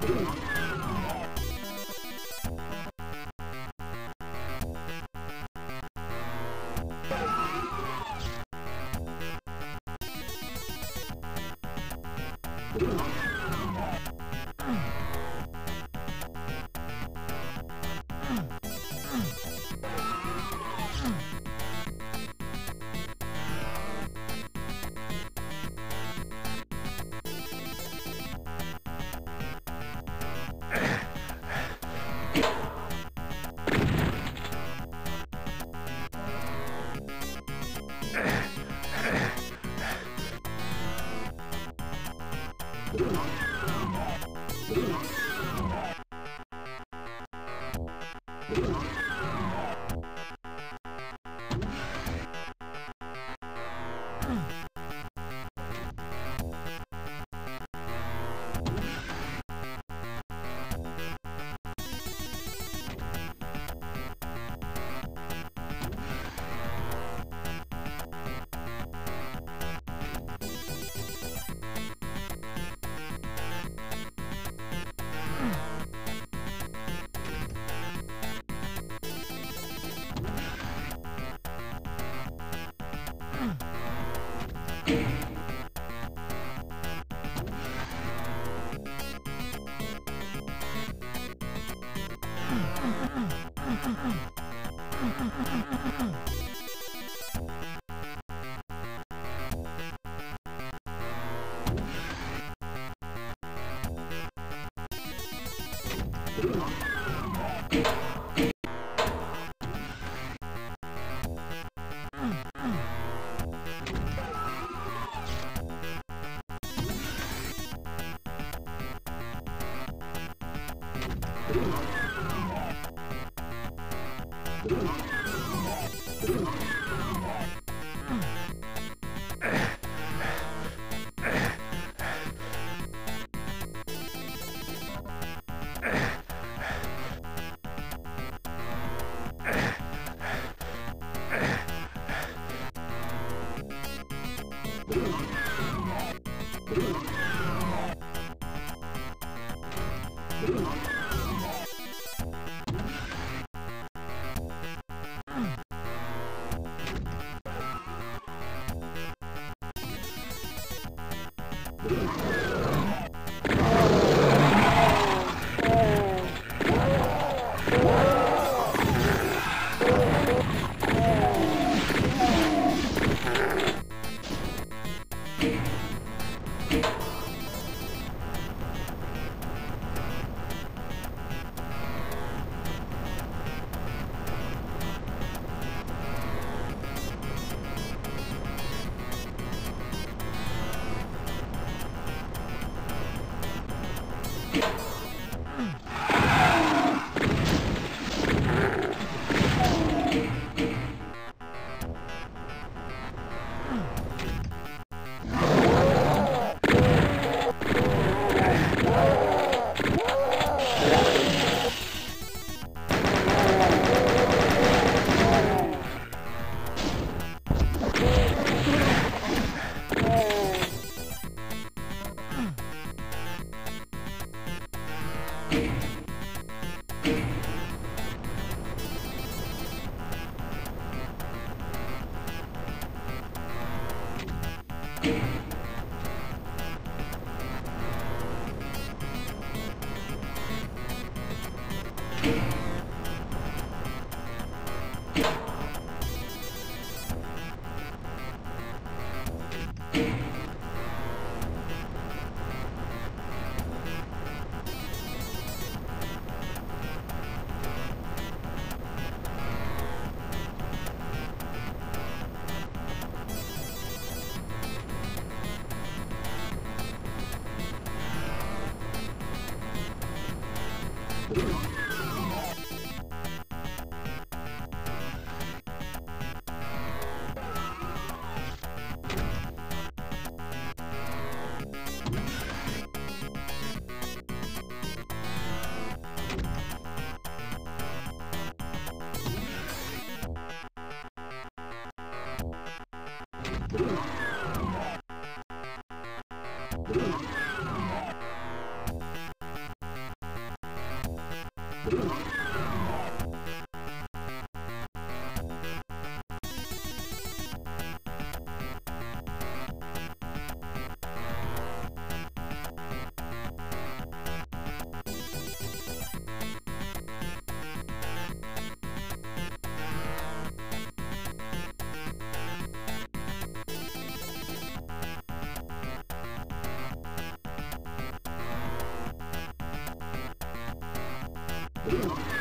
あ!あ!やったー! Thank. Thank you.